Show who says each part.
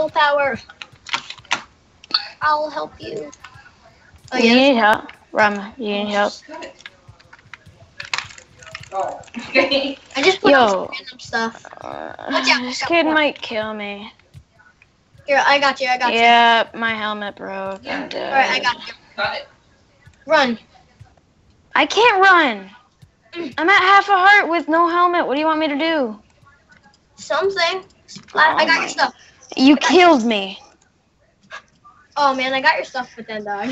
Speaker 1: full power. I'll help you. Oh
Speaker 2: you
Speaker 1: yeah.
Speaker 2: need help, Rum. You need help.
Speaker 3: Oh.
Speaker 1: I just put on some
Speaker 2: Yo.
Speaker 1: random stuff.
Speaker 2: Uh,
Speaker 1: Watch out,
Speaker 2: this kid
Speaker 1: out.
Speaker 2: might kill me.
Speaker 1: Here, I got you. I got you.
Speaker 2: Yeah, my helmet broke. I'm dead.
Speaker 1: right, I got you.
Speaker 3: Cut it.
Speaker 1: Run.
Speaker 2: I can't run. I'm at half a heart with no helmet. What do you want me to do?
Speaker 1: Something. I, I
Speaker 2: Oh
Speaker 1: got
Speaker 2: my-
Speaker 1: your stuff.
Speaker 2: You killed me.
Speaker 1: Oh man, I got your stuff, but then dog.